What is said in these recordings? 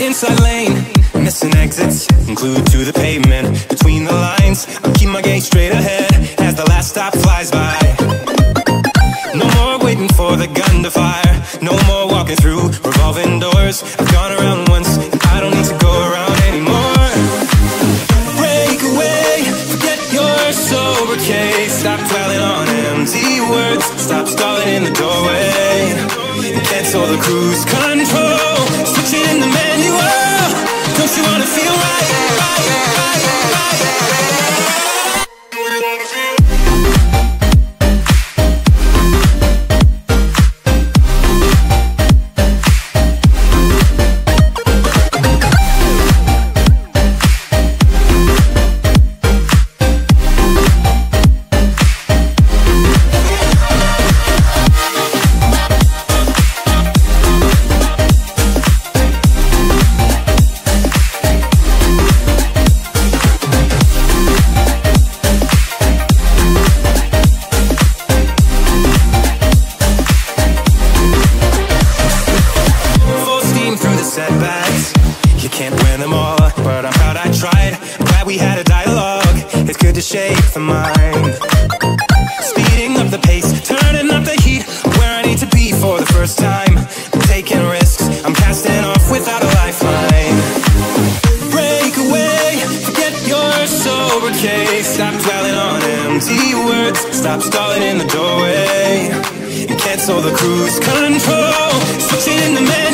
Inside lane, missing exits, glued to the pavement. Between the lines, I keep my gaze straight ahead as the last stop flies by. Waiting for the gun to fire. No more walking through revolving doors. I've gone around once, and I don't need to go around anymore. Break away, forget your sober case. Stop dwelling on empty words. Stop stalling in the doorway. And cancel the cruise control. Switching in the manual. Don't you wanna feel right? right, right, right, Full setbacks. You can't win them all, but I'm proud I tried. Glad we had a dialogue. It's good to shake the mind. Speeding up the pace, turning up the heat. Where I need to be for the first time. I'm taking risks. I'm casting off without a lifeline. Break away, forget your sober case. Stop dwelling on empty words. Stop stalling in the doorway. Cancel the cruise control. Switching in the manual.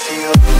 Feel?